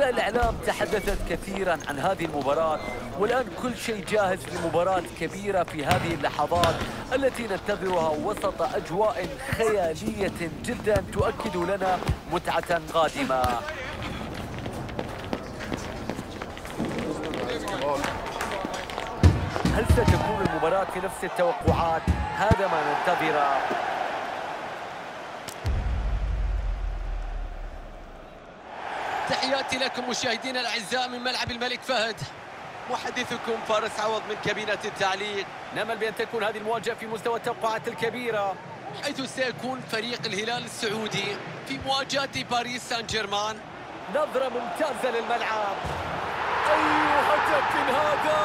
فالإعلام تحدثت كثيرا عن هذه المباراة والآن كل شيء جاهز لمباراة كبيرة في هذه اللحظات التي ننتظرها وسط أجواء خيالية جدا تؤكد لنا متعة قادمة هل ستكون المباراة في نفس التوقعات؟ هذا ما ننتظره تحياتي لكم مشاهدينا الأعزاء من ملعب الملك فهد. محدثكم فارس عوض من كابينة التعليق. نمل بأن تكون هذه المواجهة في مستوى التوقعات الكبيرة. حيث سيكون فريق الهلال السعودي في مواجهة باريس سان جيرمان نظرة ممتازة للملعب. أي هدف هذا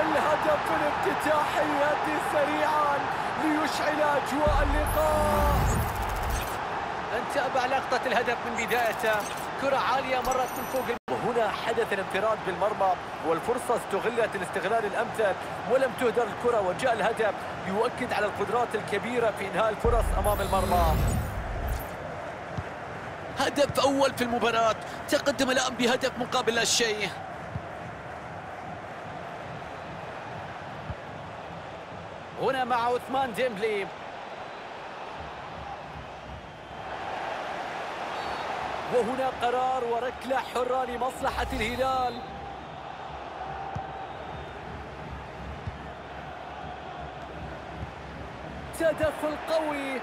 الهدف الافتتاحي يأتي سريعا ليشعل أجواء اللقاء. انتبه لقطة الهدف من بدايته. كرة عالية مرت من فوق وهنا حدث الانفراد بالمرمى والفرصة استغلت الاستغلال الأمثل. ولم تهدر الكرة وجاء الهدف. يؤكد على القدرات الكبيرة في إنهاء الفرص أمام المرمى. هدف أول في المباراة. تقدم الآن بهدف مقابل لا شيء هنا مع عثمان ديمبلي. وهنا قرار وركلة حرة لمصلحة الهلال. تدخل قوي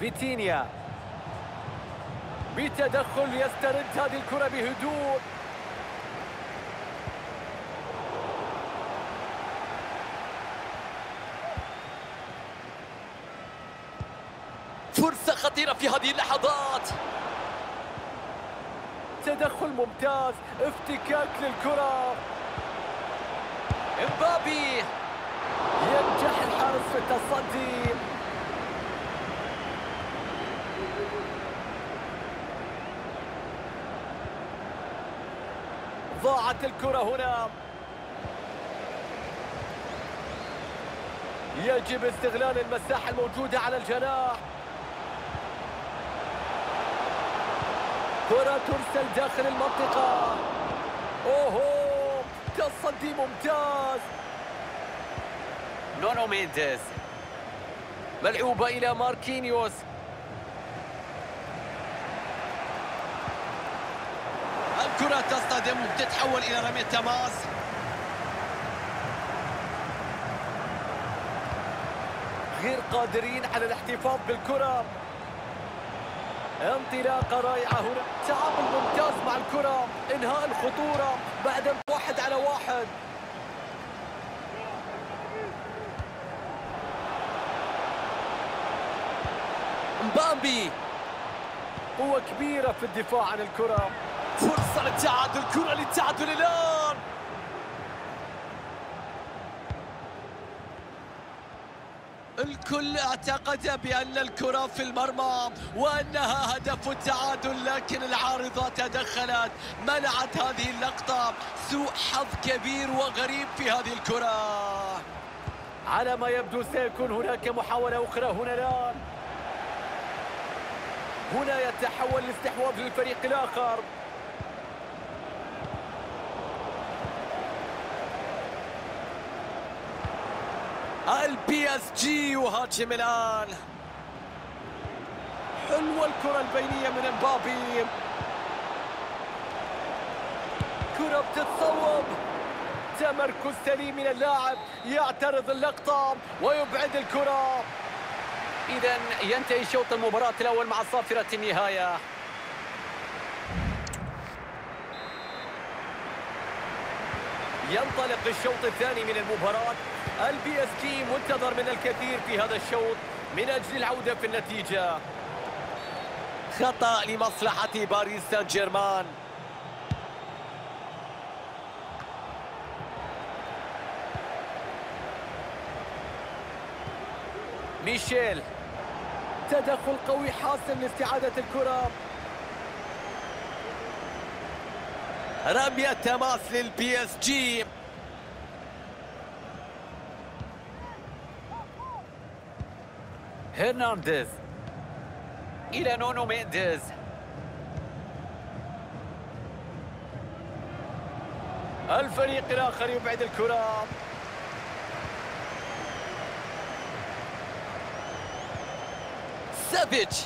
فيتينيا بتدخل يسترد هذه الكرة بهدوء. فرصة خطيرة في هذه اللحظات. تدخل ممتاز افتكاك للكرة. امبابي ينجح الحارس في التصدي. ضاعت الكرة هنا. يجب استغلال المساحة الموجودة على الجناح. كرة ترسل داخل المنطقة. أوهو تصدي ممتاز. نونو مينديز. ملعوبة إلى ماركينيوس. الكرة تصطدم وتتحول إلى رمية تماس. غير قادرين على الاحتفاظ بالكرة. انطلاقة رائعة هنا. تعامل ممتاز مع الكرة. إنهاء الخطورة بعد واحد على واحد. مبامبي قوة كبيرة في الدفاع عن الكرة. فرصة للتعادل كرة للتعادل الآن. الكل اعتقد بأن الكرة في المرمى وأنها هدف التعادل لكن العارضة تدخلت منعت هذه اللقطة. سوء حظ كبير وغريب في هذه الكرة. على ما يبدو سيكون هناك محاولة أخرى هنا الآن. هنا يتحول الاستحواذ للفريق الآخر. ال PSG يهاجم الان حلوة الكرة البينية من امبابي كرة بتتصوب. تمركز سليم من اللاعب. يعترض اللقطة ويبعد الكرة. إذا ينتهي شوط المباراة الأول مع صافرة النهاية. ينطلق الشوط الثاني من المباراة. ال PSG منتظر من الكثير في هذا الشوط من أجل العودة في النتيجة. خطأ لمصلحة باريس سان جيرمان ميشيل تدخل قوي حاسم لاستعادة الكرة. رمية تماس لل PSG هرنانديز. إلى نونو مينديز. الفريق الآخر يبعد الكرة. سافيتش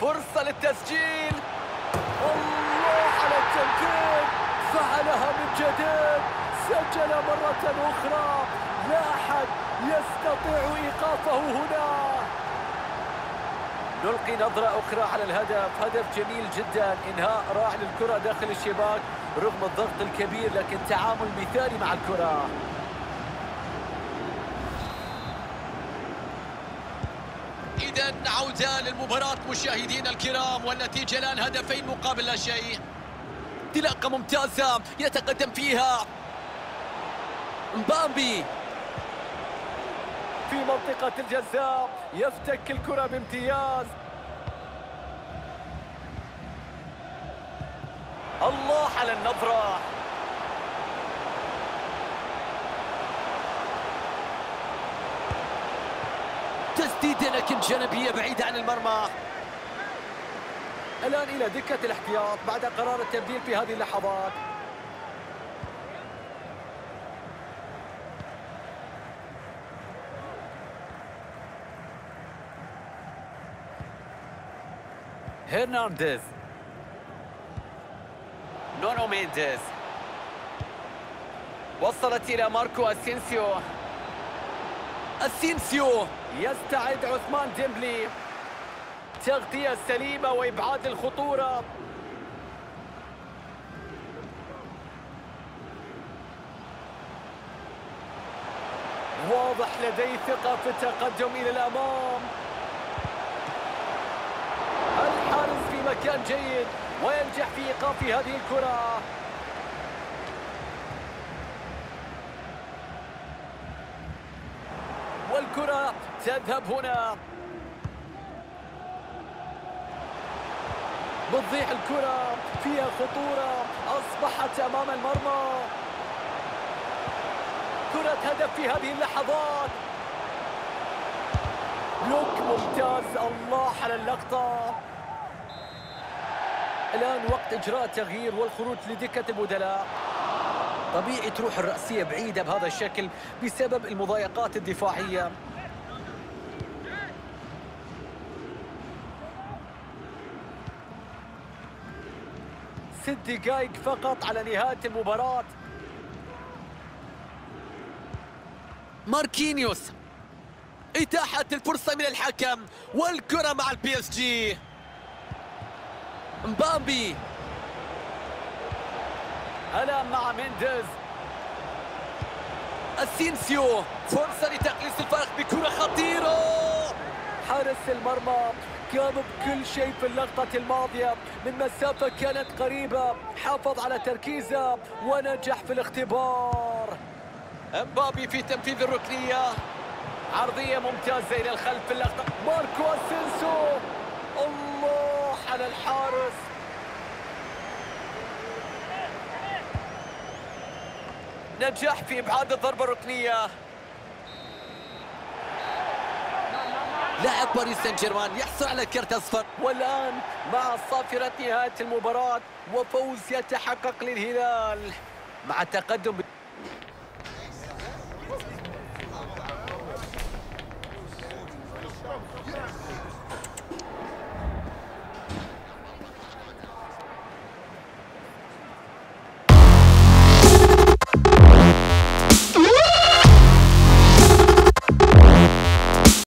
فرصة للتسجيل. الله على من جديد سجل مرة أخرى. لا أحد يستطيع إيقافه هنا. نلقي نظرة أخرى على الهدف. هدف جميل جدا. إنهاء رائع للكرة داخل الشباك رغم الضغط الكبير لكن تعامل مثالي مع الكرة. إذا عودة للمباراة مشاهدينا الكرام والنتيجة الآن هدفين مقابل لا شيء. انطلاقة ممتازة يتقدم فيها مبامبي في منطقة الجزاء يفتك الكرة بامتياز. الله على النظرة. تسديدة لكن جانبية بعيدة عن المرمى. الآن إلى دكة الاحتياط بعد قرار التبديل في هذه اللحظات. هرنانديز. نونو مينديز. وصلت إلى ماركو أسينسيو. أسينسيو. يستعد عثمان ديمبلي. تغطية سليمة وإبعاد الخطورة. واضح لديه ثقة في التقدم إلى الأمام. الحارس في مكان جيد وينجح في إيقاف هذه الكرة. والكرة تذهب هنا. بتضيع الكرة فيها خطورة أصبحت أمام المرمى. كرة هدف في هذه اللحظات. لوك ممتاز الله على اللقطة. الآن وقت إجراء التغيير والخروج لدكة البدلاء طبيعي تروح الرأسية بعيدة بهذا الشكل بسبب المضايقات الدفاعية. ست دقائق فقط على نهاية المباراة. ماركينيوس إتاحة الفرصة من الحكم والكرة مع ال PSG مبامبي الآن مع مينديز. أسينسيو فرصة لتقليص الفارق بكرة خطيرة. حارس المرمى. قام بكل شيء في اللقطة الماضية. من مسافة كانت قريبة. حافظ على تركيزه ونجح في الاختبار. امبابي في تنفيذ الركنية. عرضية ممتازة إلى الخلف في اللقطة. ماركو اسينسيو الله على الحارس. نجح في إبعاد الضربة الركنية. لاعب باريس سان جيرمان يحصل على كرت أصفر. والآن مع صافرة نهاية المباراة وفوز يتحقق للهلال مع التقدم